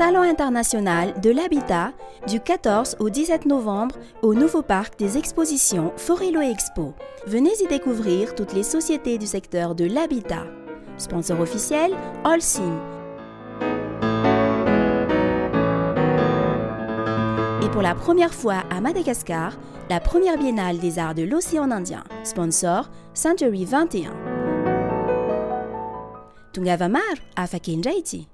Salon international de l'habitat du 14 au 17 novembre au nouveau parc des expositions Forilo Expo. Venez y découvrir toutes les sociétés du secteur de l'habitat. Sponsor officiel, Allsim. Et pour la première fois à Madagascar, la première biennale des arts de l'océan Indien. Sponsor, Century 21. Tungavamar, Afakenjaiti.